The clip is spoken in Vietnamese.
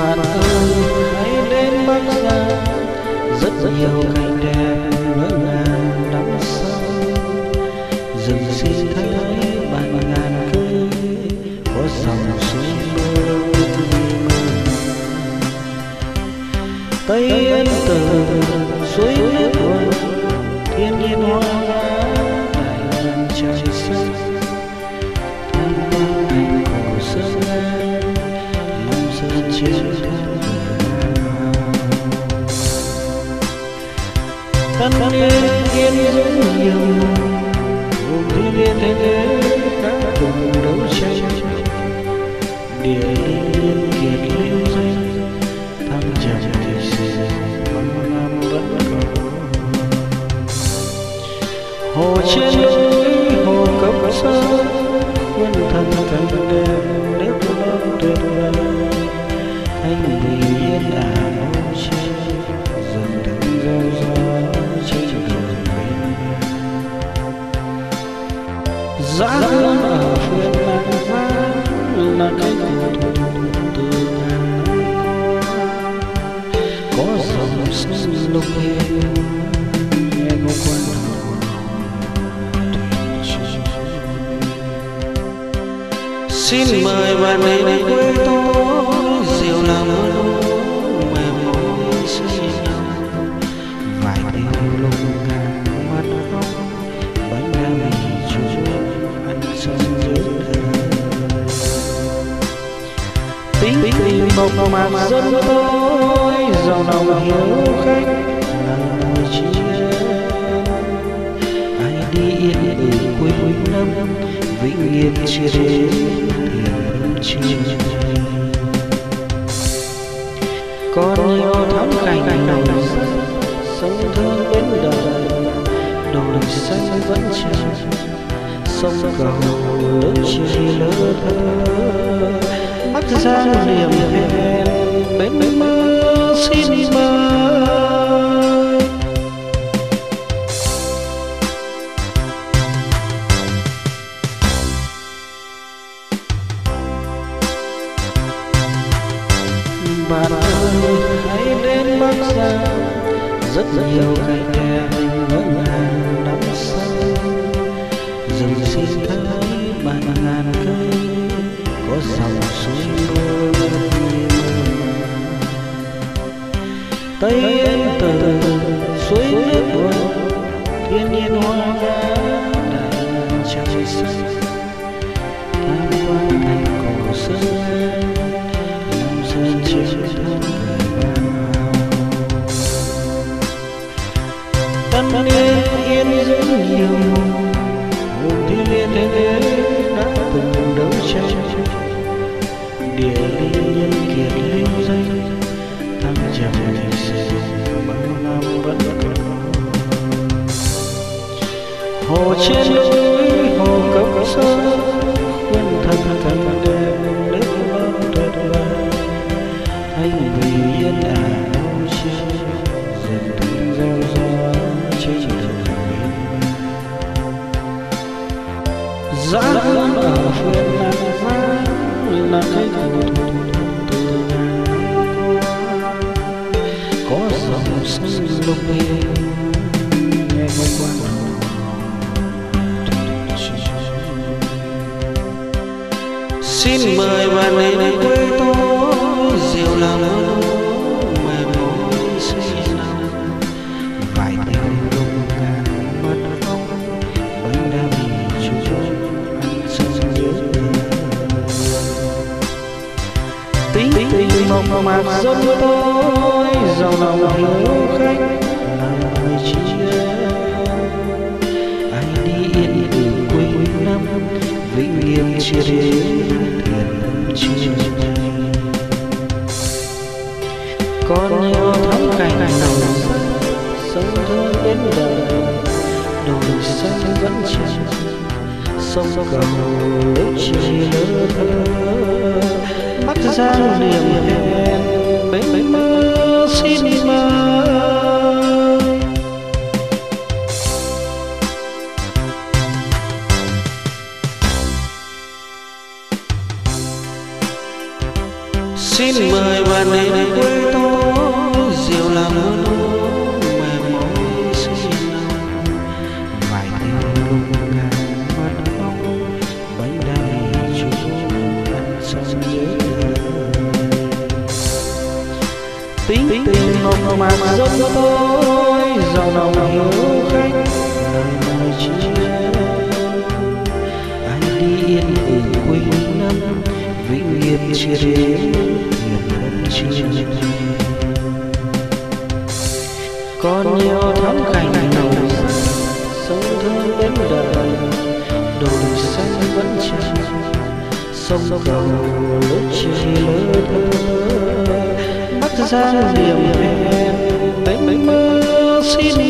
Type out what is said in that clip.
bạn ơi hãy đến bắc giang. Rất nhiều cảnh đẹp ngỡ ngàng đắm sâu. Rừng xin thanh ấy bạn ngàn cây có dòng suối mơ tây ân từ suối huyết thiên nhiên hoa. Lâm sơn chiến thân yên yên dũng nhiều vùng thiên liên thế giới đã cùng đấu tranh địa liên kiệt lưu danh thăng trầm thì sự băng nam vẫn còn hồ trên núi hồ cấp sơn quân thần cảnh đẹp nước dã hương ở phương nam vang là cái cổ thụ từ ngàn năm có dòng sông lục nghe có quan xin mời bạn đến quê tính tình mộc mạc dân tôi giàu lòng hiếu khách người chia ai đi yên ở quê năm vĩnh yên chia đến thiền chia còn nhiều thắng cảnh đầu sông thương bến đời. Đồi xanh vẫn chờ sông cầu nước chi lỡ thơ. Bắc giang niềm hẹn, bên mơ xin mơ bạn ơi, hãy đến bắc giang rất nhiều cây đẹp ngỡ ngàng đắm sâu rừng xin thấy bạn ngàn cây, có dòng suối mơ tây yên từ suối nước buồn, thiên nhiên hoa đại ngàn trời xanh. Đã từng đấu tranh địa linh nhân kiệt lưu danh thăng trầm lịch sử bao năm vẫn còn hồ trên núi hồ cốc sơ có dòng sông lục hiền nghe có quan xin mời bạn đến quê tình mạc dân tôi giàu lòng hiếu khách lòng chia ai đi yên từ quê năm, vĩnh yên chia đến thiền chia con nhiều thắm cảnh đầu sông thơ đến đời đồi xanh vẫn chờ sông cầu nước chi lỡ thơ. Bắc giang niềm hẹn bến mơ xin mơ. Xin mời bạn đến quê tôi diều làm mơ dân tôi giàu lòng hiếu khách. lời nói chia ai đi yên từ quê năm vĩnh yên chia đến hiền chia còn nhiều thắm cảnh đầu sông thơ bên đời. Đồi xanh vẫn trăng sông cầu lúc chiều lơ thơ gian điểm hẹn tình mơ xin